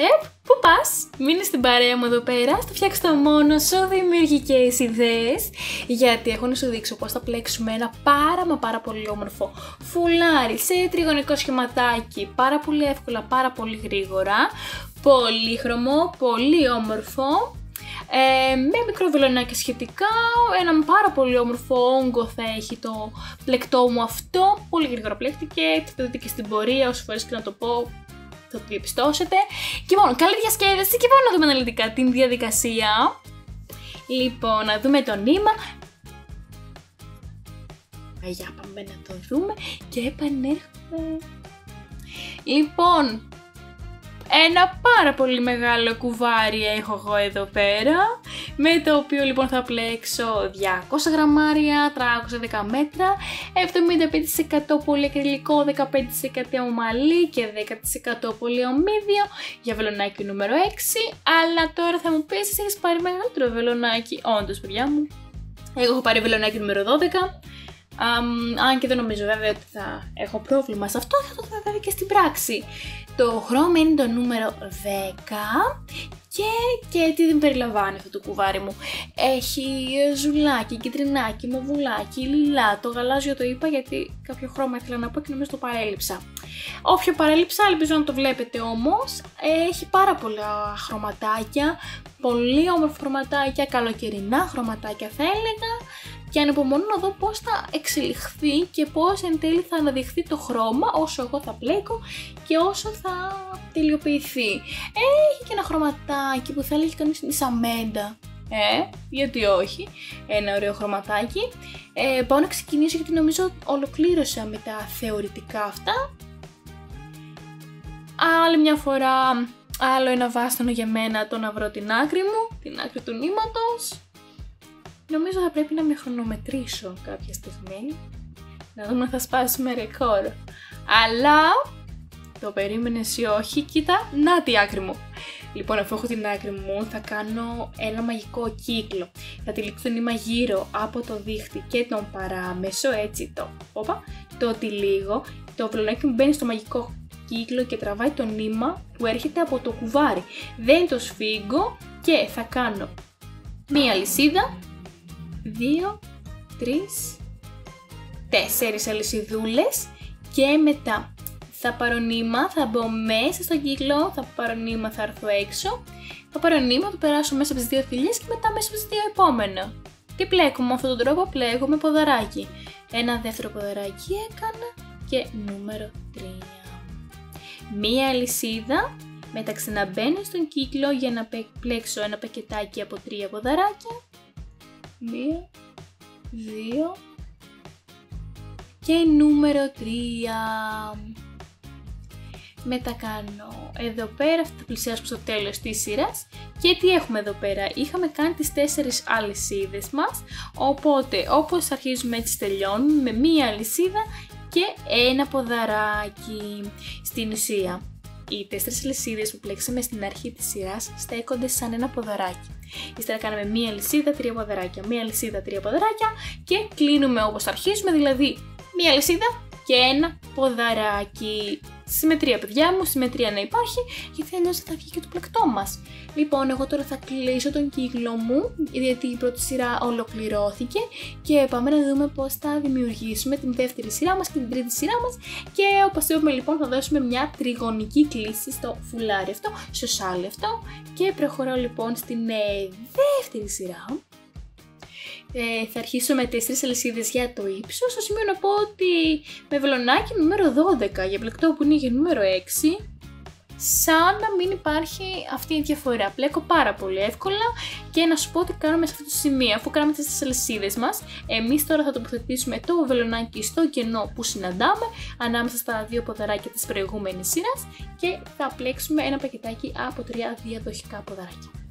Επ, πού πας, μείνε στην παρέα μου εδώ πέρα, στο φτιάξω το μόνο σου δημιουργικές ιδέες, γιατί έχω να σου δείξω πώς θα πλέξουμε ένα πάρα μα πάρα πολύ όμορφο φουλάρι σε τριγωνικό σχηματάκι, πάρα πολύ εύκολα, πάρα πολύ γρήγορα, πολύχρωμο, πολύ όμορφο, ε, με μικρό βελονάκι σχετικά, ένα πάρα πολύ όμορφο όγκο θα έχει το πλεκτό μου αυτό, πολύ γρήγορα πλέχτηκε, θα δείτε και στην πορεία όσο φορές και να το πω, θα το διαπιστώσετε. Και μόνο, καλή διασκέδαση και πάμε να δούμε αναλυτικά την διαδικασία. Λοιπόν, να δούμε το νήμα. Για πάμε να το δούμε και επανέρχομαι. Λοιπόν, ένα πάρα πολύ μεγάλο κουβάρι έχω εγώ εδώ πέρα, με το οποίο λοιπόν θα πλέξω 200 γραμμάρια, 310 μέτρα, 75% πολυακριλικό, 15% ομαλή και 10% πολυομίδιο για βελονάκι νούμερο 6, αλλά τώρα θα μου πεις εσύ έχεις πάρει μεγαλύτερο βελονάκι, όντως παιδιά μου, εγώ έχω πάρει βελονάκι νούμερο 12, Um, αν και δεν νομίζω βέβαια ότι θα έχω πρόβλημα σε αυτό, θα το δω βέβαια και στην πράξη. Το χρώμα είναι το νούμερο 10 και, και τι δεν περιλαμβάνει αυτό το κουβάρι μου. Έχει ζουλάκι, κυτρινάκι, μοβουλάκι, λιλά, το γαλάζιο το είπα γιατί κάποιο χρώμα ήθελα να πω και νομίζω το παρέλειψα. Όποιο παρέλειψα, ελπίζω να το βλέπετε όμως, έχει πάρα πολλά χρωματάκια, πολύ όμορφα χρωματάκια, καλοκαιρινά χρωματάκια θα έλεγα και ανυπομονώ να δω πώς θα εξελιχθεί και πώς εν τέλει θα αναδειχθεί το χρώμα όσο εγώ θα πλέκω και όσο θα τελειοποιηθεί. Έχει και ένα χρωματάκι που θα έλεγε κανείς είναι σαμέντα. Ε, γιατί όχι, ένα ωραίο χρωματάκι. Ε, πάω να ξεκινήσω γιατί νομίζω ολοκλήρωσα με τα θεωρητικά αυτά. Άλλη μια φορά, άλλο ένα βάστανο για μένα το να βρω την άκρη μου, την άκρη του νήματος. Νομίζω θα πρέπει να με χρονομετρήσω κάποια στιγμή. Να δούμε αν θα σπάσουμε ρεκόρ. Αλλά το περίμενες ή όχι, κοίτα, να τη άκρη μου. Λοιπόν, αφού έχω την άκρη μου, θα κάνω ένα μαγικό κύκλο. Θα τυλίξω το νήμα γύρω από το δίχτυ και τον παράμεσο, έτσι το, όπα, το τυλίγω. Το βλονάκι μου μπαίνει στο μαγικό κύκλο και τραβάει το νήμα που έρχεται από το κουβάρι. Δεν το σφίγγω και θα κάνω μία λυσίδα 2, 3, 4 αλυσιδούλες και μετά θα πάρω νήμα, θα μπω μέσα στο κύκλο, θα πάρω νήμα, θα έρθω έξω, θα πάρω νήμα, θα περάσω μέσα από τις δύο θηλιές και μετά μέσα από τις δύο επόμενα. Τι πλέκω με αυτόν τον τρόπο, πλέκω με ποδαράκι. Ένα δεύτερο ποδαράκι έκανα και νούμερο 3. Μία αλυσίδα, μετά ξαναμπαίνω στον κύκλο για να πλέξω ένα πακετάκι από τρία ποδαράκια μία, δύο και νούμερο τρία. Μετά κάνω εδώ πέρα, θα πλησιάσουμε στο τέλος της σειράς και τι έχουμε εδώ πέρα, είχαμε κάνει τις τέσσερις αλυσίδες μας, οπότε όπως αρχίζουμε έτσι τελειώνουμε με μία αλυσίδα και ένα ποδαράκι στην ουσία. Οι τέσσερις αλυσίδες που πλέξαμε στην αρχή της σειράς στέκονται σαν ένα ποδαράκι. Ύστερα κάναμε μία λυσίδα, τρία ποδαράκια, μία λυσίδα, τρία ποδαράκια και κλείνουμε όπως αρχίζουμε, δηλαδή μία λυσίδα και ένα ποδαράκι. Συμμετρία, παιδιά μου, συμμετρία να υπάρχει, γιατί αλλιώς θα βγει και το πλεκτό μας. Λοιπόν, εγώ τώρα θα κλείσω τον κύκλο μου, γιατί η πρώτη σειρά ολοκληρώθηκε και πάμε να δούμε πώς θα δημιουργήσουμε την δεύτερη σειρά μας και την τρίτη σειρά μας. Και όπως είπαμε, λοιπόν, θα δώσουμε μια τριγωνική κλίση στο φουλάρι αυτό, στο σάλι αυτό. Και προχωρώ λοιπόν στην ε, δεύτερη σειρά ε, θα αρχίσω με 4 αλυσίδες για το ύψος. Στο σημείο να πω ότι με βελονάκι νούμερο 12 για πλεκτό που είναι για νούμερο 6, σαν να μην υπάρχει αυτή η διαφορά. Πλέκω πάρα πολύ εύκολα και να σου πω τι κάνουμε σε αυτό το σημείο. Αφού κάναμε τις αλυσίδες μας, εμείς τώρα θα τοποθετήσουμε το βελονάκι στο κενό που συναντάμε ανάμεσα στα δύο ποδαράκια της προηγούμενης σειράς και θα πλέξουμε ένα πακετάκι από τρία διαδοχικά ποδαράκια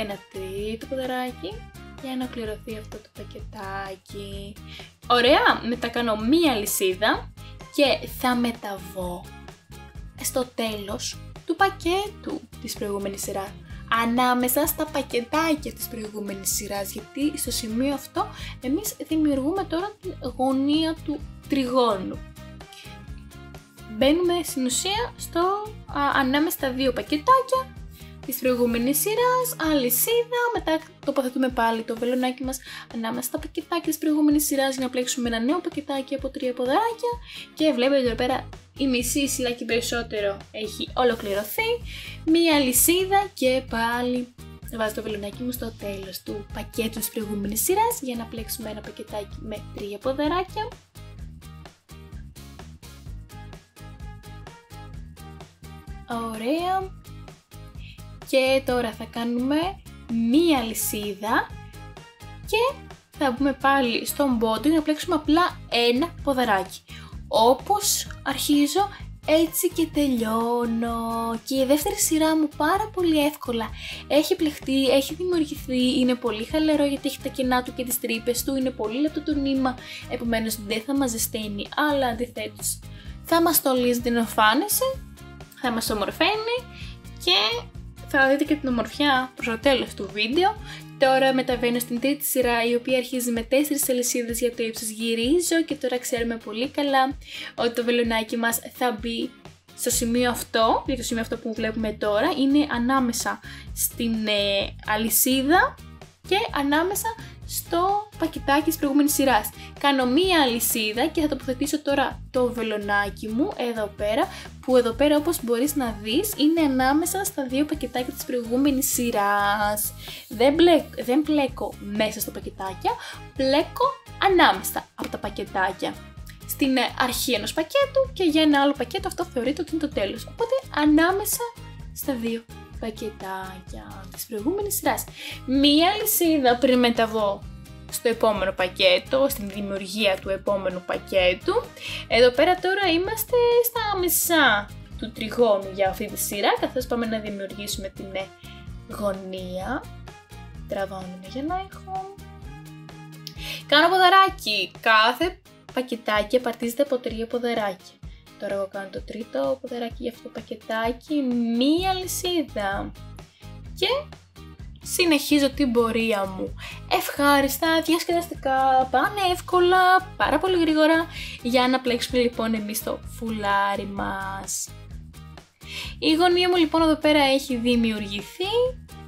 ένα τρίτο ποδαράκι για να ολοκληρωθεί αυτό το πακετάκι. Ωραία, μετά κάνω μία λυσίδα και θα μεταβώ στο τέλος του πακέτου της προηγούμενης σειράς ανάμεσα στα πακετάκια της προηγούμενης σειράς γιατί στο σημείο αυτό εμείς δημιουργούμε τώρα την γωνία του τριγώνου. Μπαίνουμε στην ουσία στο ανάμεσα στα δύο πακετάκια της προηγούμενης σειράς, αλυσίδα, μετά τοποθετούμε πάλι το βελονάκι μας ανάμεσα στα πακετάκια της προηγούμενης σειράς για να πλέξουμε ένα νέο πακετάκι από τρία ποδαράκια και βλέπετε εδώ πέρα η μισή σειρά και περισσότερο έχει ολοκληρωθεί, μία αλυσίδα και πάλι βάζω το βελονάκι μου στο τέλος του πακέτου της προηγούμενης σειράς για να πλέξουμε ένα πακετάκι με τρία ποδαράκια. Ωραία. Και τώρα θα κάνουμε μία λυσίδα και θα μπούμε πάλι στον body να πλέξουμε απλά ένα ποδαράκι. Όπως αρχίζω έτσι και τελειώνω. Και η δεύτερη σειρά μου πάρα πολύ εύκολα έχει πλεχτεί, έχει δημιουργηθεί, είναι πολύ χαλαρό γιατί έχει τα κενά του και τις τρύπες του, είναι πολύ λεπτό το νήμα, επομένως δεν θα μας ζεσταίνει, αλλά αντιθέτως θα μας στολίζει την εμφάνιση, θα μας ομορφαίνει και θα δείτε και την ομορφιά προς το τέλος του βίντεο. Τώρα μεταβαίνω στην τρίτη σειρά η οποία αρχίζει με 4 αλυσίδες για το ύψος γυρίζω και τώρα ξέρουμε πολύ καλά ότι το βελονάκι μας θα μπει στο σημείο αυτό, για το σημείο αυτό που βλέπουμε τώρα, είναι ανάμεσα στην ε, αλυσίδα και ανάμεσα στο πακετάκι της προηγούμενης σειράς. Κάνω μία αλυσίδα και θα τοποθετήσω τώρα το βελονάκι μου εδώ πέρα, που εδώ πέρα όπως μπορείς να δεις είναι ανάμεσα στα δύο πακετάκια της προηγούμενης σειράς. Δεν, μπλε, δεν πλέκω μέσα στο πακετάκια, πλέκω ανάμεσα από τα πακετάκια στην αρχή ενός πακέτου και για ένα άλλο πακέτο αυτό θεωρείται ότι είναι το τέλος. Οπότε ανάμεσα στα δύο πακετάκια της προηγούμενης σειράς. Μία λυσίδα πριν μεταβώ στο επόμενο πακέτο, στην δημιουργία του επόμενου πακέτου. Εδώ πέρα τώρα είμαστε στα μισά του τριγώνου για αυτή τη σειρά, καθώς πάμε να δημιουργήσουμε την γωνία. Τραβώνουμε για να έχω. Κάνω ποδαράκι. Κάθε πακετάκι απαρτίζεται από τρία ποδαράκια. Τώρα εγώ κάνω το τρίτο ποδαράκι για αυτό το πακετάκι, μία λυσίδα. Και συνεχίζω την πορεία μου. Ευχάριστα, διασκεδαστικά, πάνε εύκολα, πάρα πολύ γρήγορα, για να πλέξουμε λοιπόν εμείς το φουλάρι μας. Η γωνία μου λοιπόν εδώ πέρα έχει δημιουργηθεί,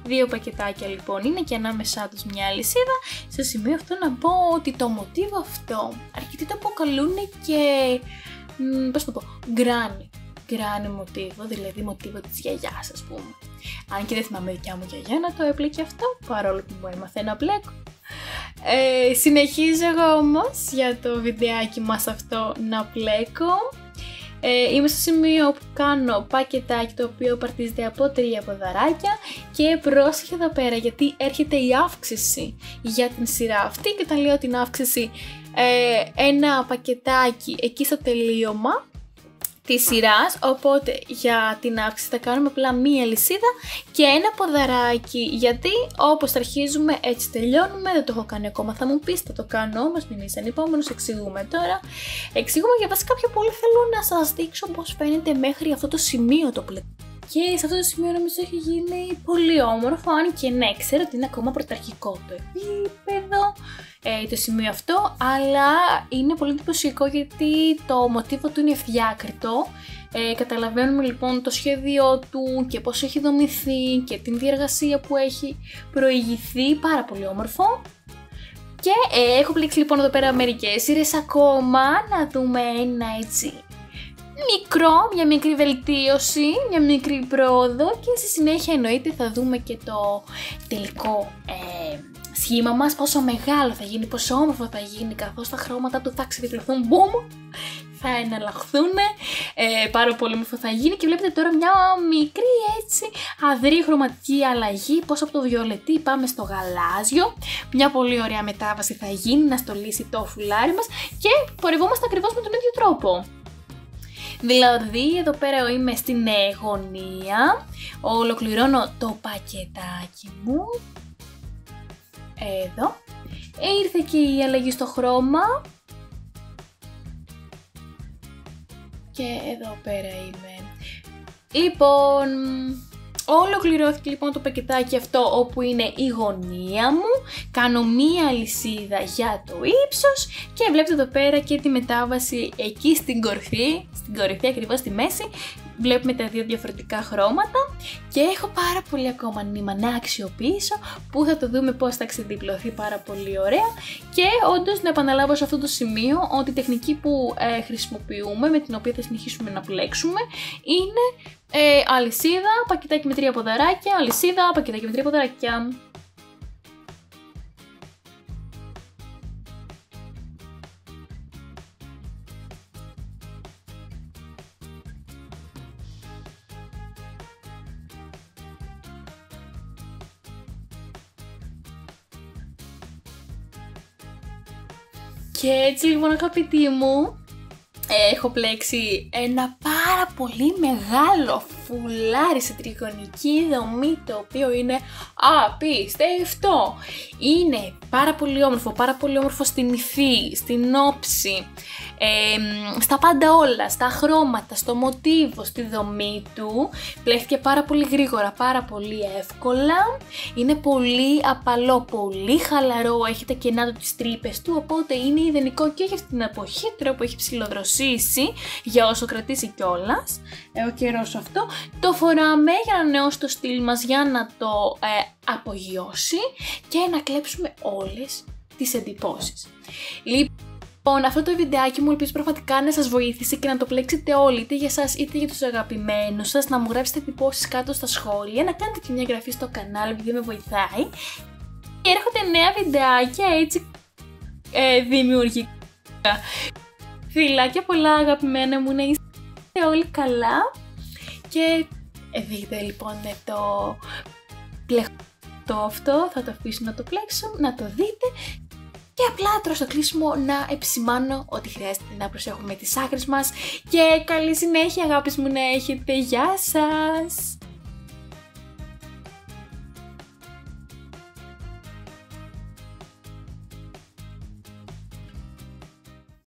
δύο πακετάκια λοιπόν είναι και ανάμεσά τους μια αλυσίδα. Σε σημείο αυτό να πω ότι το μοτίβο αυτό αρκετοί το αποκαλούν και πώς το πω, γκράνι. Γκράνι μοτίβο, δηλαδή μοτίβο της γιαγιάς ας πούμε. Αν και δεν θυμάμαι δικιά μου γιαγιά να το έπλεκε αυτό, παρόλο που μου έμαθε να πλέκω. Ε, συνεχίζω εγώ όμως για το βιντεάκι μας αυτό να πλέκω. Ε, είμαι στο σημείο που κάνω πακετάκι το οποίο παρτίζεται από τρία ποδαράκια και πρόσεχε εδώ πέρα γιατί έρχεται η αύξηση για την σειρά αυτή και όταν λέω την αύξηση ε, ένα πακετάκι εκεί στο τελείωμα της σειράς. Οπότε για την αύξηση θα κάνουμε απλά μία λυσίδα και ένα ποδαράκι. Γιατί όπως θα αρχίζουμε έτσι τελειώνουμε. Δεν το έχω κάνει ακόμα. Θα μου πεις, θα το κάνω όμως. Μην είσαι ανυπόμονος. Εξηγούμε τώρα. Εξηγούμε για βασικά πιο πολύ θέλω να σας δείξω πώς φαίνεται μέχρι αυτό το σημείο το πλαίσιο. Και σε αυτό το σημείο νομίζω έχει γίνει πολύ όμορφο, αν και ναι, ξέρω ότι είναι ακόμα πρωταρχικό το επίπεδο, ε, το σημείο αυτό, αλλά είναι πολύ εντυπωσιακό γιατί το μοτίβο του είναι ευδιάκριτο. Ε, καταλαβαίνουμε λοιπόν το σχέδιο του και πώς έχει δομηθεί και την διεργασία που έχει προηγηθεί, πάρα πολύ όμορφο. Και ε, έχω πλήξει λοιπόν εδώ πέρα μερικές σειρές ακόμα, να δούμε ένα έτσι μικρό, μια μικρή βελτίωση, μια μικρή πρόοδο και στη συνέχεια εννοείται θα δούμε και το τελικό ε, σχήμα μας, πόσο μεγάλο θα γίνει, πόσο όμορφο θα γίνει, καθώς τα χρώματα του θα ξεδιπλωθούν, μπουμ, θα εναλλαχθούν, ε, πάρα πολύ όμορφο θα γίνει και βλέπετε τώρα μια μικρή έτσι αδρή χρωματική αλλαγή, πώς από το βιολετή πάμε στο γαλάζιο, μια πολύ ωραία μετάβαση θα γίνει να στολίσει το φουλάρι μας και πορευόμαστε ακριβώς με τον ίδιο τρόπο. Δηλαδή εδώ πέρα είμαι στην γωνία, ολοκληρώνω το πακετάκι μου, εδώ, ήρθε και η αλλαγή στο χρώμα. Και εδώ πέρα είμαι. Λοιπόν, Ολοκληρώθηκε λοιπόν το πακετάκι αυτό όπου είναι η γωνία μου. Κάνω μία λυσίδα για το ύψος και βλέπετε εδώ πέρα και τη μετάβαση εκεί στην κορφή, στην κορυφή ακριβώς στη μέση βλέπουμε τα δύο διαφορετικά χρώματα και έχω πάρα πολύ ακόμα νήμα να αξιοποιήσω που θα το δούμε πώς θα ξεδιπλωθεί πάρα πολύ ωραία και όντως να επαναλάβω σε αυτό το σημείο ότι η τεχνική που ε, χρησιμοποιούμε με την οποία θα συνεχίσουμε να πλέξουμε είναι ε, αλυσίδα, πακετάκι με τρία ποδαράκια, αλυσίδα, πακετάκι με τρία ποδαράκια. Και έτσι λοιπόν αγαπητοί μου, έχω πλέξει ένα πάρα πολύ μεγάλο φουλάρι σε τριγωνική δομή το οποίο είναι απίστευτο. Είναι πάρα πολύ όμορφο, πάρα πολύ όμορφο στην υφή, στην όψη, στα πάντα όλα, στα χρώματα, στο μοτίβο, στη δομή του. Πλέχθηκε πάρα πολύ γρήγορα, πάρα πολύ εύκολα. Είναι πολύ απαλό, πολύ χαλαρό, έχει τα κενά του τις τρύπες του, οπότε είναι ιδανικό και για αυτή την εποχή, τώρα που έχει ψηλοδροσίσει, για όσο κρατήσει κιόλας. Ε, ο καιρός αυτό. Το φοράμε για να νεώσει το στυλ μας, για να το ε, απογειώσει και να κλέψουμε όλες τις εντυπώσεις. Λοιπόν, αυτό το βιντεάκι μου ελπίζω πραγματικά να σας βοήθησε και να το πλέξετε όλοι, είτε για σας είτε για τους αγαπημένους σας, να μου γράψετε εντυπώσεις κάτω στα σχόλια, να κάνετε και μια εγγραφή στο κανάλι επειδή με βοηθάει. Και έρχονται νέα βιντεάκια έτσι ε, δημιουργικά. Φιλάκια πολλά αγαπημένα μου, να είστε όλοι καλά και δείτε λοιπόν το πλεχτό αυτό, θα το αφήσω να το πλέξω, να το δείτε και απλά τώρα στο κλείσιμο να επισημάνω ότι χρειάζεται να προσέχουμε τις άκρες μας και καλή συνέχεια αγάπης μου να έχετε. Γεια σας!